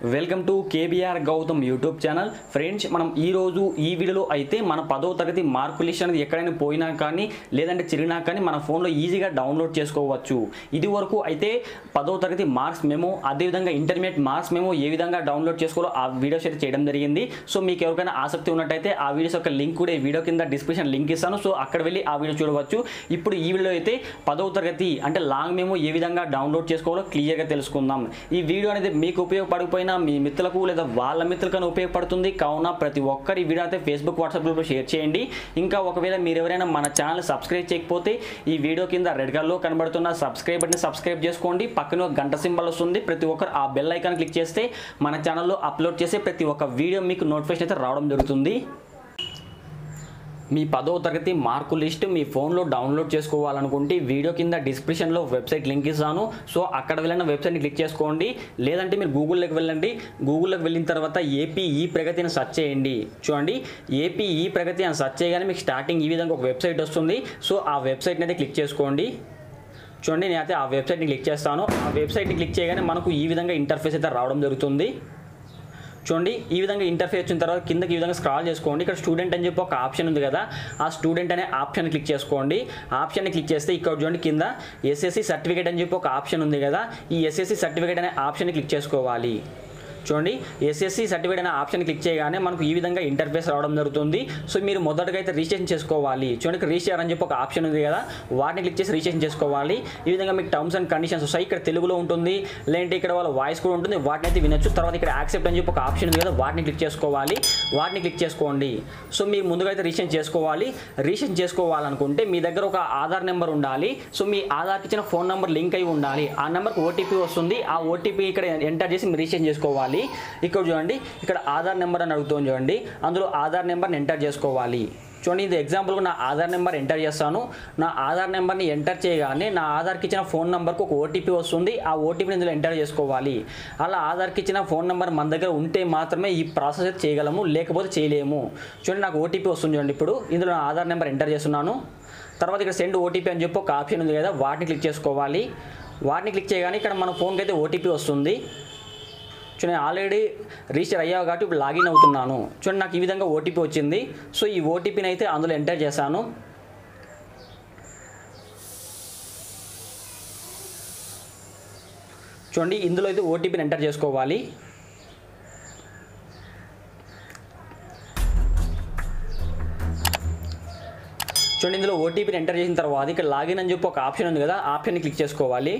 Welcome to KBR Gautam YouTube channel. Friends మనం ఈ రోజు ఈ వీడియోలో అయితే మన పదో తరగతి మార్కు లిస్ట్ అనేది ఎక్కడైనా పోయినా కానీ లేదంటే చిరిగినా కానీ మన ఫోన్లో ఈజీగా డౌన్లోడ్ చేసుకోవచ్చు. ఇది వరకు అయితే పదో తరగతి మార్క్స్ మేము అదేవిధంగా ఇంటర్మీడియట్ మార్క్స్ మేము ఏ విధంగా డౌన్లోడ్ చేసుకోవాలో ఆ వీడియోస్ అయితే చేయడం జరిగింది. సో మీకు ఎవరికైనా ఆసక్తి ఉన్నట్టయితే ఆ వీడియోస్ యొక్క లింక్ కూడా ఈ వీడియో కింద డిస్క్రిప్షన్ లింక్ ఇస్తాను. సో అక్కడ వెళ్ళి ఆ వీడియో చూడవచ్చు. ఇప్పుడు ఈ వీడియో అయితే పదవ తరగతి అంటే లాంగ్ మేము ఏ విధంగా డౌన్లోడ్ చేసుకోవాలో క్లియర్గా తెలుసుకుందాం. ఈ వీడియో అనేది మీకు ఉపయోగపడకపోయినా మీ మిత్రులకు లేదా వాళ్ళ మిత్రులకైనా ఉపయోగపడుతుంది. కావున ప్రతి ఒక్కరి వీడియో అయితే ఫేస్బుక్ వాట్సాప్ గ్రూప్లో షేర్ చేయండి. ఇంకా ఒకవేళ మీరు ఎవరైనా మన ఛానల్ సబ్స్క్రైబ్ చేయకపోతే ఈ వీడియో కింద రెడ్ కలర్లో కనబడుతున్న సబ్స్క్రైబ్ బట్ని సబ్స్క్రైబ్ చేసుకోండి. పక్కన గంట సింబల్ వస్తుంది. ప్రతి ఒక్కరు ఆ బెల్ ఐకాన్ క్లిక్ చేస్తే మన ఛానల్లో అప్లోడ్ చేసే ప్రతి ఒక్క వీడియో మీకు నోటిఫికేషన్ అయితే రావడం జరుగుతుంది. మీ పదో తరగతి మార్కు లిస్ట్ మీ ఫోన్లో డౌన్లోడ్ చేసుకోవాలనుకుంటే వీడియో కింద డిస్క్రిప్షన్లో వెబ్సైట్ లింక్ ఇస్తాను. సో అక్కడ వెళ్ళిన వెబ్సైట్ని క్లిక్ చేసుకోండి. లేదంటే మీరు గూగుల్లోకి వెళ్ళండి. గూగుల్లోకి వెళ్ళిన తర్వాత ఏపీ ఈ ప్రగతిని సెర్చ్ చేయండి. చూడండి. ఏపీ ఈ ప్రగతి అని సెర్చ్ చేయగానే మీకు స్టార్టింగ్ ఈ విధంగా ఒక వెబ్సైట్ వస్తుంది. సో ఆ వెబ్సైట్ని అయితే క్లిక్ చేసుకోండి. చూడండి నేనైతే ఆ వెబ్సైట్ని క్లిక్ చేస్తాను. ఆ వెబ్సైట్ని క్లిక్ చేయగానే మనకు ఈ విధంగా ఇంటర్ఫేస్ అయితే రావడం జరుగుతుంది. చూడండి ఈ విధంగా ఇంటర్ఫేస్ వచ్చిన తర్వాత కిందకి ఈ విధంగా స్క్రాల్ చేసుకోండి. ఇక్కడ స్టూడెంట్ అని చెప్పి ఒక ఆప్షన్ ఉంది కదా ఆ స్టూడెంట్ అనే ఆప్షన్ క్లిక్ చేసుకోండి. ఆప్షన్ క్లిక్ చేస్తే ఇక్కడ చూడండి కింద ఎస్ఎస్సి సర్టిఫికేట్ అని చెప్పి ఒక ఆప్షన్ ఉంది కదా ఈ ఎస్ఎస్సి సర్టిఫికేట్ అనే ఆప్షన్ క్లిక్ చేసుకోవాలి. చూడండి ఎస్ఎస్సి సర్టిఫికేట్ అనే ఆప్షన్ క్లిక్ చేయగానే మనకు ఈ విధంగా ఇంటర్ఫేస్ రావడం జరుగుతుంది. సో మీరు మొదటగా అయితే రిజిస్ట్రేషన్ చేసుకోవాలి. చూడండి రిజిస్టర్ అని చెప్పి ఒక ఆప్షన్ ఉంది కదా. వాటిని క్లిక్ చేసి రిజిస్ట్రేషన్ చేసుకోవాలి. ఈ విధంగా మీకు టర్మ్స్ అండ్ కండిషన్స్ వస్తాయి. ఇక్కడ తెలుగులో ఉంటుంది లేదంటే ఇక్కడ వాళ్ళ వాయిస్ కూడా ఉంటుంది. వాటిని అయితే వినొచ్చు. తర్వాత ఇక్కడ యాక్సెప్ట్ అని చెప్పి ఒక ఆప్షన్ ఉంది కదా వాటిని క్లిక్ చేసుకోవాలి. వాటిని క్లిక్ చేసుకోండి. సో మీరు ముందుగా అయితే రిజిస్ట్రేషన్ చేసుకోవాలి. రిజిస్ట్రేషన్ చేసుకోవాలనుకుంటే మీ దగ్గర ఒక ఆధార్ నెంబర్ ఉండాలి. సో మీ ఆధార్కి ఇచ్చిన ఫోన్ నెంబర్ లింక్ అయి ఉండాలి. ఆ నెంబర్కి ఓటీపీ వస్తుంది. ఆ ఓటీపీ ఇక్కడ ఎంటర్ చేసి మీరు రిజిస్ట్రేషన్ చేసుకోవాలి. ఇక్కడ చూడండి ఇక్కడ ఆధార్ నెంబర్ అని అడుగుతుంది చూడండి. అందులో ఆధార్ నెంబర్ని ఎంటర్ చేసుకోవాలి. చూడండి ఇది ఎగ్జాంపుల్గా నా ఆధార్ నెంబర్ ఎంటర్ చేస్తాను. నా ఆధార్ నెంబర్ని ఎంటర్ చేయగానే నా ఆధార్కి ఇచ్చిన ఫోన్ నెంబర్కి ఒక ఓటీపీ వస్తుంది. ఆ ఓటీపీని ఇందులో ఎంటర్ చేసుకోవాలి. అలా ఆధార్కి ఇచ్చిన ఫోన్ నెంబర్ మన దగ్గర ఉంటే మాత్రమే ఈ ప్రాసెస్ అయితే చేయగలము లేకపోతే చేయలేము. చూడండి నాకు ఓటీపీ వస్తుంది చూడండి ఇప్పుడు. ఇందులో నా ఆధార్ నెంబర్ ఎంటర్ చేస్తున్నాను. తర్వాత ఇక్కడ సెండ్ ఓటీపీ అని చెప్పి ఒక ఆప్షన్ ఉంది కదా వాటిని క్లిక్ చేసుకోవాలి. వాటిని క్లిక్ చేయగానే ఇక్కడ మన ఫోన్కి అయితే ఓటీపీ వస్తుంది. చూడండి ఆల్రెడీ రిజిస్టర్ అయ్యావు కాబట్టి ఇప్పుడు లాగిన్ అవుతున్నాను. చూడండి నాకు ఈ విధంగా ఓటీపీ వచ్చింది. సో ఈ ఓటీపీని అయితే అందులో ఎంటర్ చేశాను. చూడండి ఇందులో అయితే ఓటీపీని ఎంటర్ చేసుకోవాలి. చూడండి ఇందులో ఓటీపీని ఎంటర్ చేసిన తర్వాత ఇక్కడ లాగిన్ అని చెప్పి ఒక ఆప్షన్ ఉంది కదా. ఆప్షన్ని క్లిక్ చేసుకోవాలి.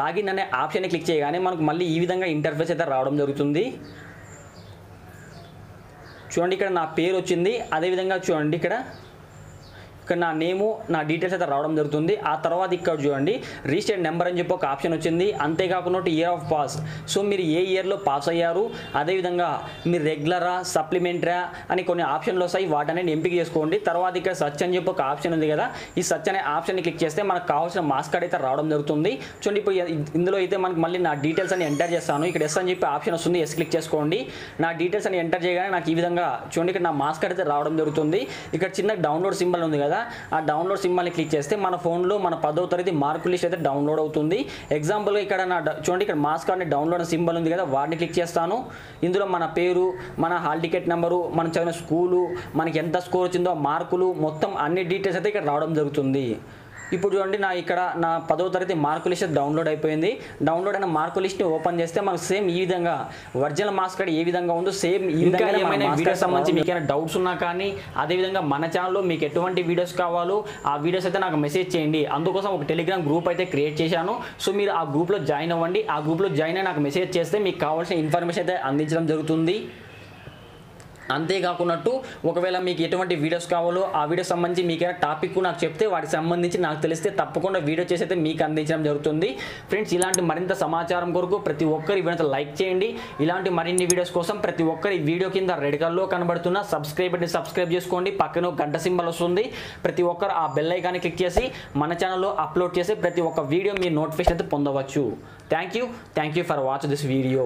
లాగిన్ అనే ఆప్షన్ని క్లిక్ చేయగానే మనకు మళ్ళీ ఈ విధంగా ఇంటర్ఫేస్ అయితే రావడం జరుగుతుంది. చూడండి ఇక్కడ నా పేరు వచ్చింది. అదేవిధంగా చూడండి ఇక్కడ ఇక్కడ నా నేము నా డీటెయిల్స్ అయితే రావడం జరుగుతుంది. ఆ తర్వాత ఇక్కడ చూడండి రిజిస్టర్డ్ నెంబర్ అని చెప్పి ఒక ఆప్షన్ వచ్చింది. అంతేకాకుండా ఇయర్ ఆఫ్ పాస్ సో మీరు ఏ ఇయర్లో పాస్ అయ్యారు? అదేవిధంగా మీరు రెగ్యులరా సప్లిమెంటరా అని కొన్ని ఆప్షన్లు వస్తాయి. వాటనే ఎంపిక చేసుకోండి. తర్వాత ఇక్కడ సర్చ్ అని చెప్పి ఒక ఆప్షన్ ఉంది కదా. ఈ సర్చ్ అనే ఆప్షన్ని క్లిక్ చేస్తే మనకు కావాల్సిన మాస్ కార్డ్ అయితే రావడం జరుగుతుంది. చూడండి ఇప్పుడు ఇందులో అయితే మనకు మళ్ళీ నా డీటెయిల్స్ అని ఎంటర్ చేస్తాను. ఇక్కడ ఎస్ అని చెప్పి ఆప్షన్ వస్తుంది. ఎస్ క్లిక్ చేసుకోండి. నా డీటెయిల్స్ అని ఎంటర్ చేయగానే నాకు ఈ విధంగా చూడండి ఇక్కడ నా మాస్ కార్డ్ అయితే రావడం జరుగుతుంది. ఇక్కడ చిన్న డౌన్లోడ్ సింబల్ ఉంది కదా. ఆ డౌన్లోడ్ సింబల్ని క్లిక్ చేస్తే మన ఫోన్లో మన పదో తరగతి మార్కు లిస్ట్ అయితే డౌన్లోడ్ అవుతుంది. ఎగ్జాంపుల్గా ఇక్కడ నా చూడండి ఇక్కడ మాస్క్ కార్డ్ని డౌన్లోడ్ సింబల్ ఉంది కదా వాటిని క్లిక్ చేస్తాను. ఇందులో మన పేరు మన హాల్ టికెట్ నెంబరు మనం చదివిన స్కూలు మనకి ఎంత స్కోర్ వచ్చిందో మార్కులు మొత్తం అన్ని డీటెయిల్స్ అయితే ఇక్కడ రావడం జరుగుతుంది. ఇప్పుడు చూడండి నా ఇక్కడ నా పదో తరగతి మార్కు లిస్ట్ డౌన్లోడ్ అయిపోయింది. డౌన్లోడ్ అయిన మార్కు లిస్ట్ని ఓపెన్ చేస్తే మనకు సేమ్ ఈ విధంగా ఒరిజినల్ మార్క్స్ కార్డ్ ఏ విధంగా ఉందో సేమ్ ఈ విధంగా ఏమైనా సంబంధించి మీకు ఏమైనా డౌట్స్ ఉన్నా కానీ అదేవిధంగా మన ఛానల్లో మీకు ఎటువంటి వీడియోస్ కావాలో ఆ వీడియోస్ అయితే నాకు మెసేజ్ చేయండి. అందుకోసం ఒక టెలిగ్రామ్ గ్రూప్ అయితే క్రియేట్ చేశాను. సో మీరు ఆ గ్రూప్లో జాయిన్ అవ్వండి. ఆ గ్రూప్లో జాయిన్ అయ్యి నాకు మెసేజ్ చేస్తే మీకు కావాల్సిన ఇన్ఫర్మేషన్ అయితే అందించడం జరుగుతుంది. అంతేకాకున్నట్టు ఒకవేళ మీకు ఎటువంటి వీడియోస్ కావాలో ఆ వీడియో సంబంధించి మీకు టాపిక్ నాకు చెప్తే వాటికి సంబంధించి నాకు తెలిస్తే తప్పకుండా వీడియో చేసి అయితే మీకు అందించడం జరుగుతుంది. ఫ్రెండ్స్ ఇలాంటి మరింత సమాచారం కొరకు ప్రతి ఒక్కరి వీడియో లైక్ చేయండి. ఇలాంటి మరిన్ని వీడియోస్ కోసం ప్రతి ఒక్కరి వీడియో కింద రెడ్ కలర్లో కనబడుతున్న సబ్స్క్రైబ్ బటన్ సబ్స్క్రైబ్ చేసుకోండి. పక్కన గంట సింబల్ వస్తుంది. ప్రతి ఒక్కరు ఆ బెల్ ఐకాన్ని క్లిక్ చేసి మన ఛానల్లో అప్లోడ్ చేసి ప్రతి ఒక్క వీడియో మీ నోటిఫికేషన్ అయితే పొందవచ్చు. Thank you. Thank you for watch this video.